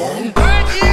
Bird, you